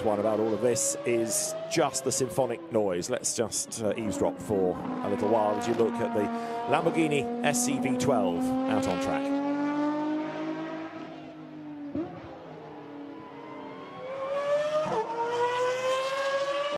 one about all of this is just the symphonic noise. Let's just uh, eavesdrop for a little while as you look at the Lamborghini SCV12 out on track.